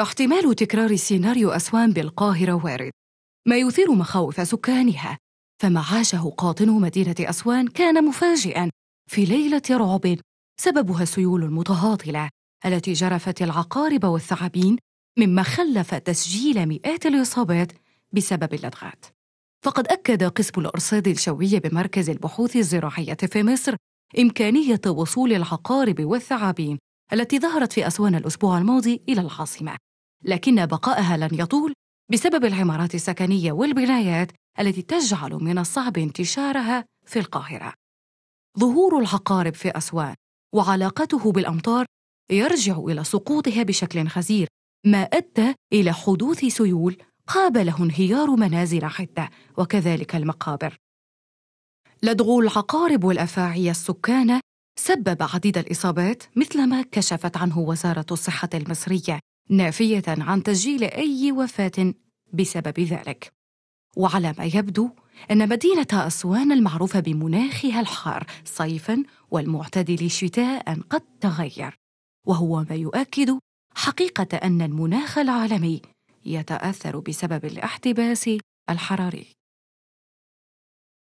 احتمال تكرار سيناريو أسوان بالقاهرة وارد. ما يثير مخاوف سكانها. فما عاشه قاطنو مدينة أسوان كان مفاجئاً في ليلة رعب. سببها السيول المتهاطلة التي جرفت العقارب والثعابين مما خلف تسجيل مئات الإصابات بسبب اللدغات فقد أكد قسم الأرصاد الجوي بمركز البحوث الزراعية في مصر إمكانية وصول العقارب والثعابين التي ظهرت في أسوان الأسبوع الماضي إلى العاصمة. لكن بقائها لن يطول بسبب العمارات السكنية والبنايات التي تجعل من الصعب انتشارها في القاهرة. ظهور العقارب في أسوان وعلاقته بالأمطار يرجع إلى سقوطها بشكل غزير ما أدى إلى حدوث سيول قابله انهيار منازل عدة وكذلك المقابر. لدغ العقارب والأفاعي السكان سبب عديد الإصابات مثلما كشفت عنه وزارة الصحة المصرية. نافية عن تسجيل أي وفاة بسبب ذلك. وعلى ما يبدو أن مدينة أسوان المعروفة بمناخها الحار صيفاً والمعتدل شتاء قد تغير. وهو ما يؤكد حقيقة أن المناخ العالمي يتأثر بسبب الاحتباس الحراري.